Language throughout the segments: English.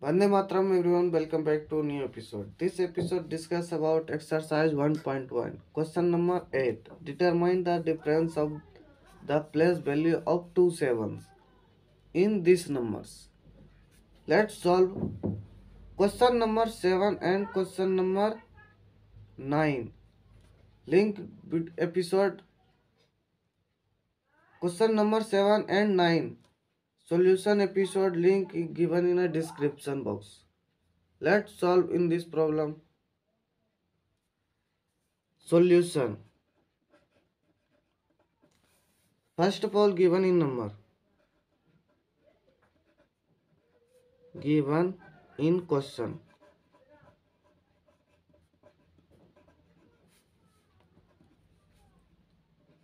Vande Mataram everyone, welcome back to new episode. This episode discuss about exercise 1.1. Question number 8. Determine the difference of the place value of two sevens in these numbers. Let's solve question number 7 and question number 9. Link with episode question number 7 and 9 solution episode link is given in a description box let's solve in this problem solution first of all given in number given in question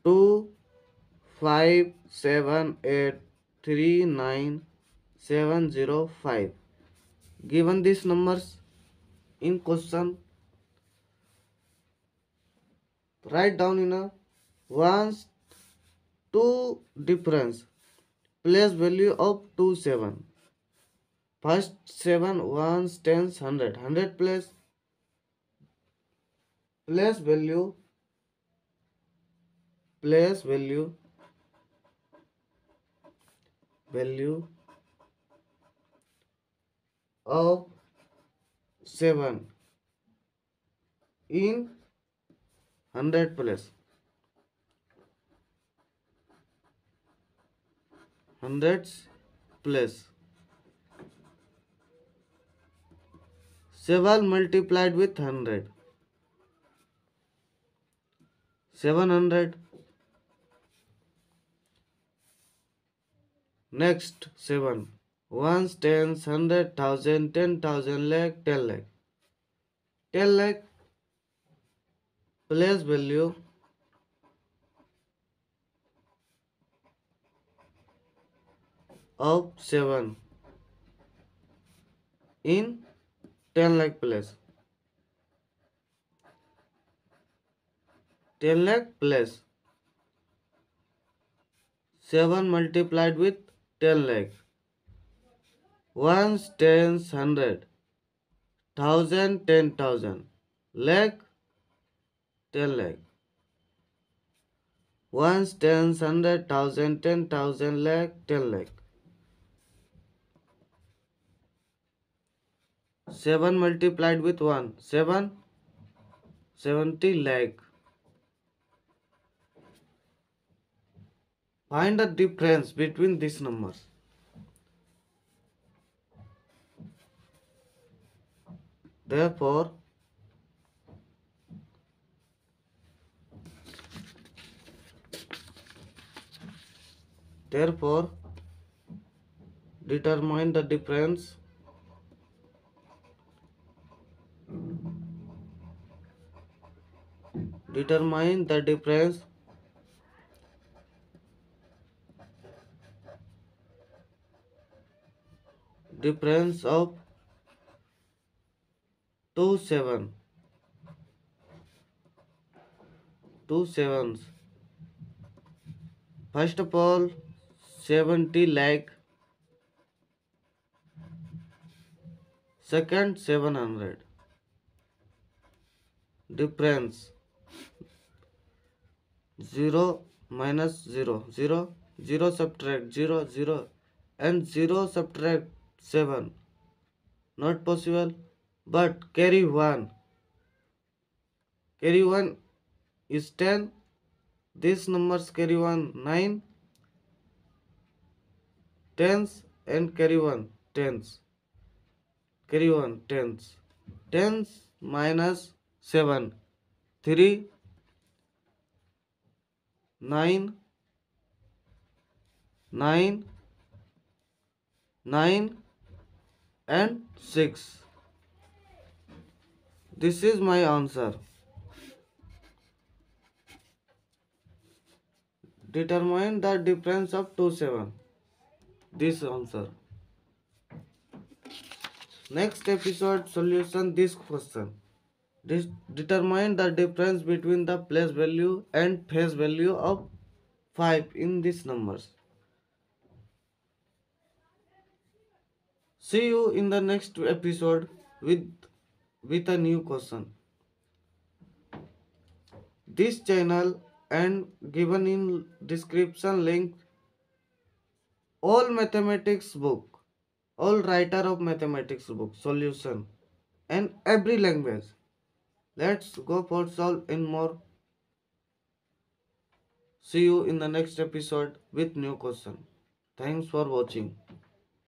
two five seven eight three nine seven zero five. Given these numbers in question write down in a ones two difference. Place value of two seven. First seven ones tens hundred. Hundred place. Place value. Place value value of 7 in 100 place 100 place 7 multiplied with 100 700 next 7 ones tens hundred thousand ten thousand lakh ten lakh. Ten lakh place value. Of 7 in 10 lakh place. 10 lakh place. 7 multiplied with 10 lakh ones tens hundred thousand ten thousand lakh ten lakh. Ones tens hundred thousand ten thousand lakh ten lakh. Seven multiplied with one seven seventy lakh find the difference between these numbers. Therefore therefore determine the difference determine the difference difference of two seven two seven first of all seventy lakh second seven hundred difference zero minus zero zero zero subtract zero zero and zero subtract 7 not possible but carry 1 carry 1 is 10 these numbers carry 1 9 tens and carry 1 tens. Carry 1 tens. Tens minus 7 3 9 9 9 and 6 this is my answer. Determine the difference of 2 7 this answer. Next episode solution this question. This determine the difference between the place value and face value of 5 in these numbers See you in the next episode with with a new question. This channel and given in description link all mathematics book, all writer of mathematics book solution and every language. Let's go for solve in more. See you in the next episode with new question. Thanks for watching.